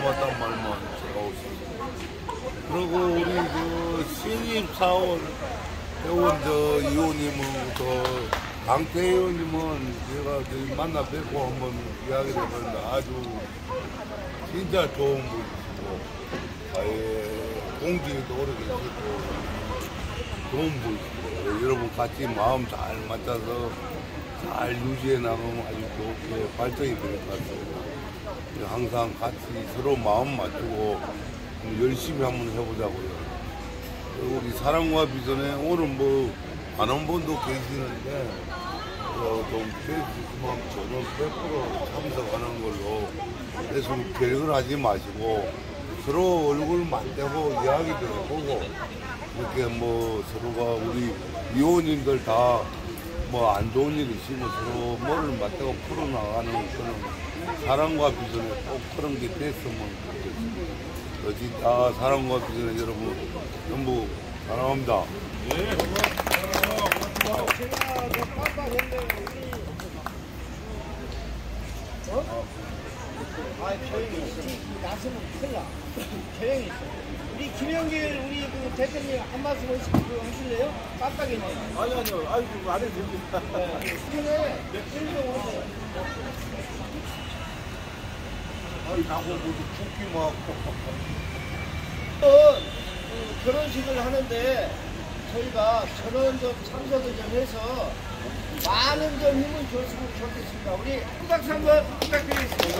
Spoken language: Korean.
고맙단 말만 전하고 싶습니다. 그리고 우리 그 신입 사원 회원 저 이호님부터 강태 의원님은 제가 만나 뵙고 한번 이야기를 해봤는데 아주 진짜 좋은 분이시고 아예 공직에도 오래 계시고 좋은 분이시고 여러분 같이 마음 잘 맞춰서 잘 유지해 나가면 아주 좋게 발전이 될 것 같습니다. 항상 같이 서로 마음 맞추고 열심히 한번 해보자고요. 우리 사랑과 비전에 오늘 뭐안온 분도 계시는데 어, 좀 될수있으면 저는 100% 참석하는 걸로 그래서 별걸 하지 마시고 서로 얼굴 맞대고 이야기도 해보고 이렇게 뭐 서로가 우리 위원님들 다 뭐 안 좋은 일 있으면 서로 뭐를 맞대고 풀어나가는 그런 사랑과 비전에 꼭 그런 게 됐으면 좋겠습니다. 어, 진짜 사랑과 비전에 여러분 전부 사랑합니다. 아, 조용히. 나서면 큰일 나. 조용히 있어. 우리 김영길 우리 그 대표님 한 말씀 그 하실래요? 깜빡이네. 아니 아니요 아이고 안 해도 됩니다 그래, 며칠도 오세요. 아이 나고 모두 죽기 맞고 그 결혼식을 하는데 저희가 전원 좀 참석을 좀 해서 많은 좀 힘을 줬으면 좋겠습니다. 우리 박수 한번 부탁드리겠습니다.